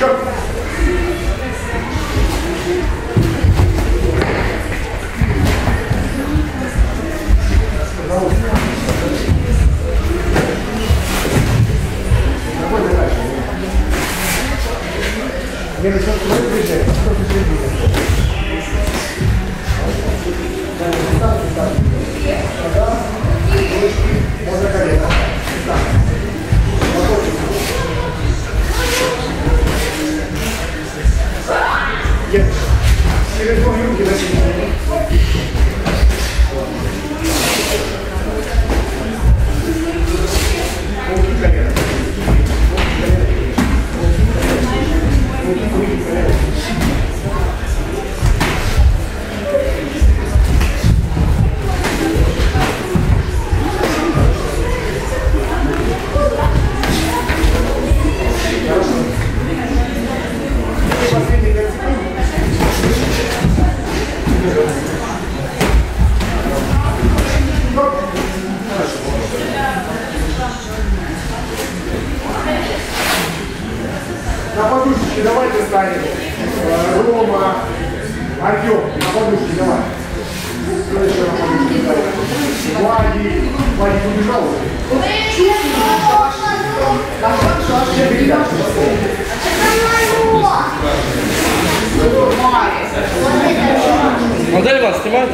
Чё? Какой задача? Лена, сейчас куда ты приезжаешь? Что ты Нет. На подушечке давайте станем. Э, Рома, Артем, на подушке давай. Кто еще на подушке станет? Владик, Владик убежал уже? А как же вообще передача? Модель вас? Давай,